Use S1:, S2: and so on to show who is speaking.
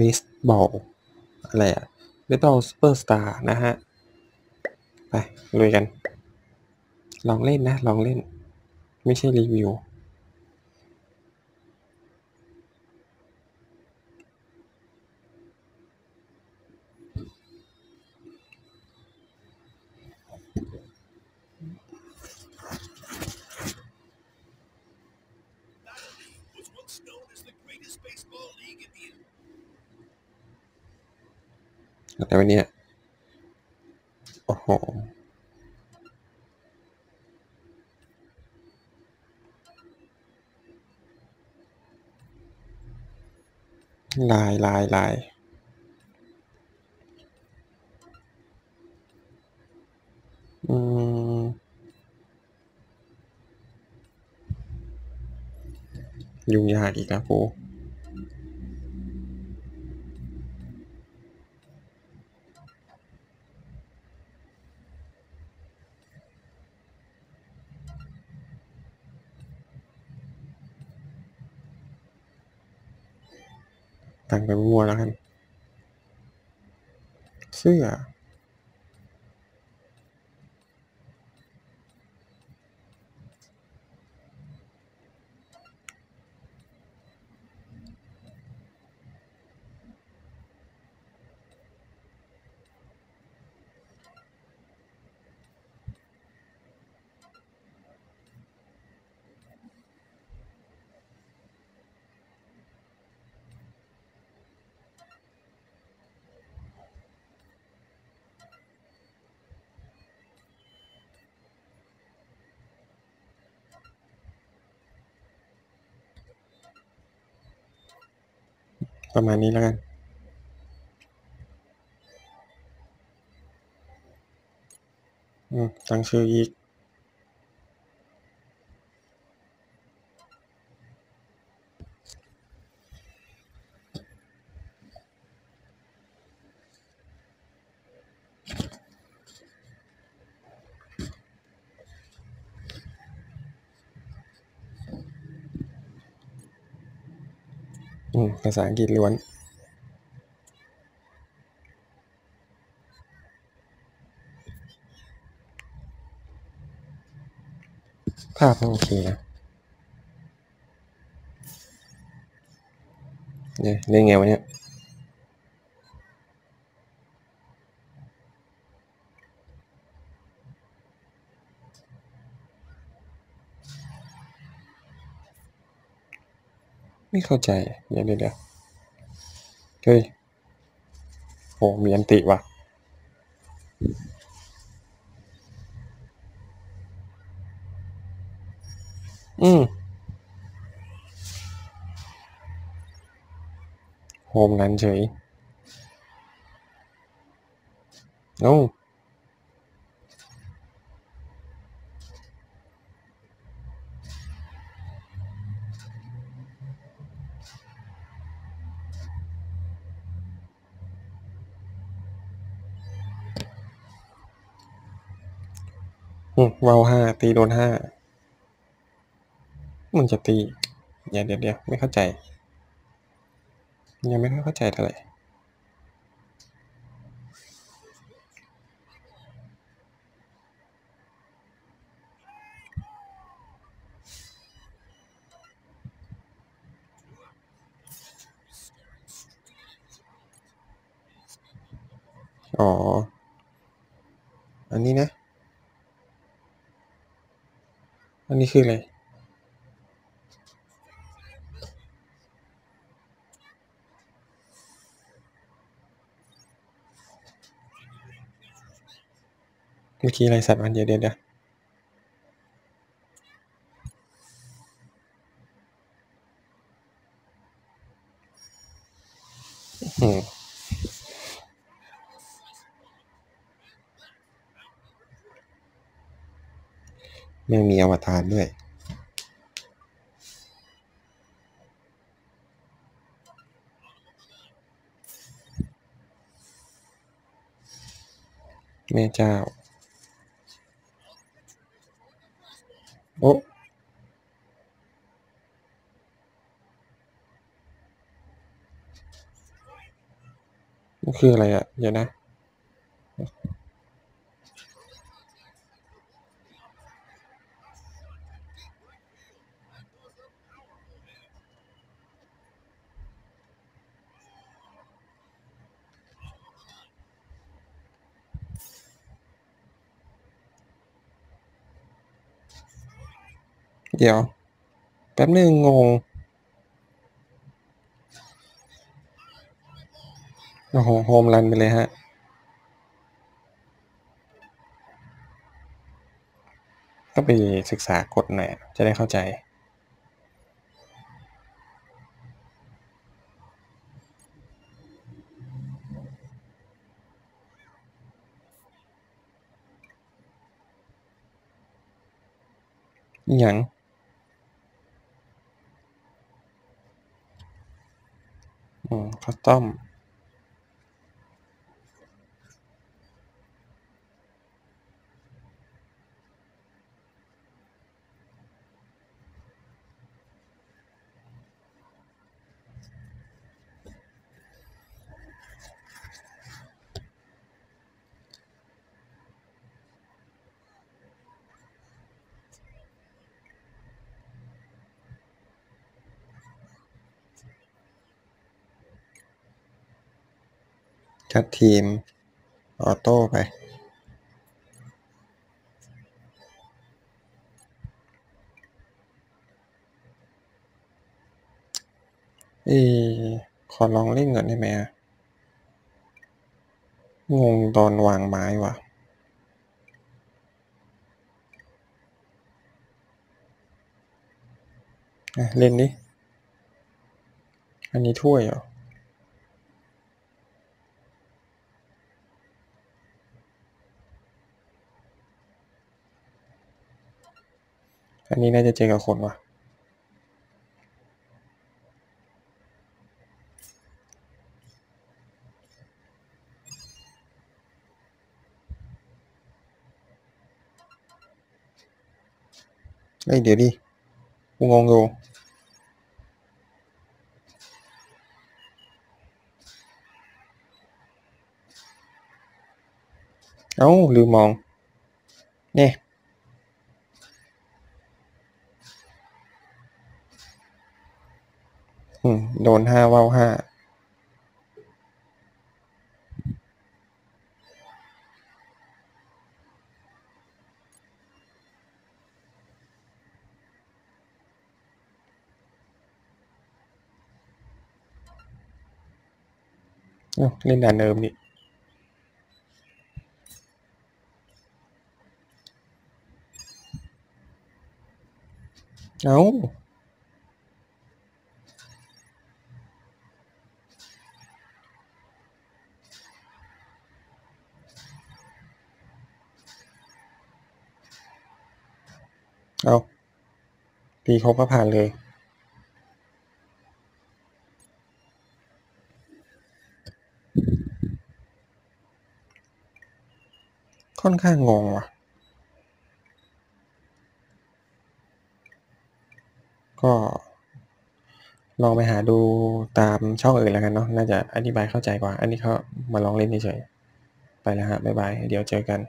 S1: เบสบอลอะไรอะ Baseball Superstars นะฮะ ไปลุยกัน ลองเล่นนะ ลองเล่น ไม่ใช่รีวิว อะไรวะเนี่ยโอ้โหลายลายลายอืมยุ่งยากอีกแล้ว แตั้งไปมั่วแล้วกัน เสื้อ ประมาณนี้แล้วกันอืมตั้งชื่ออีก ภาษาอังกฤษล้วน ภาพโอเคนะเนี่ยเล่นไงวะเนี่ย ไม่เข้าใจเดี๋ยวเดี๋ยวเดียวเฮ้ยโหมีอันติว่ะอืมโฮมนั้นเฉยเอ้ อืมวาวห้าตีโดนห้ามันจะตีเดี๋ยวเดี๋ยวเดี๋ยวไม่เข้าใจ ยังไม่ค่อยเข้าใจเท่าไหร่อ๋อ อันนี้นะ อันนี้คืออะไรเมื่อกี้อะไรสัตว์มันเดี๋ยวเดี๋ยวเดี๋ยวอืม ไม่มีอวตารด้วย แม่เจ้า โอ้มันคืออะไรอะ เดี๋ยวนะ เดี๋ยว แป๊บหนึ่งงง โอ้โห โฮมรันไปเลยฮะ ต้องไปศึกษากฎหน่อย จะได้เข้าใจอิ ห จัดทีม ออโต้ไป เอขอลองเล่นก่อนได้ไหมอะงงตอนวางไม้ว่ะเล่นดิ อันนี้ถ้วยเหรอ? อันนี้น่าจะเจอกับคนว่ะเฮ้ยเดี๋ยวดิกูงงอยู่อ้าลืมมองแน่อื โดน5ว่าว5อ้าเล่นด่านเดิมนี่เอ้า วอ้าตีครบก็ผ่านเลย ค่อนข้างงงว่ะ ก็ลองไปหาดูตามช่องอื่นแล้วกันเนาะ น่าจะอธิบายเข้าใจกว่า อันนี้ก็มาลองเล่นเฉยๆ ไปแล้วครับบ๊ายบาย เดี๋ยวเจอกัน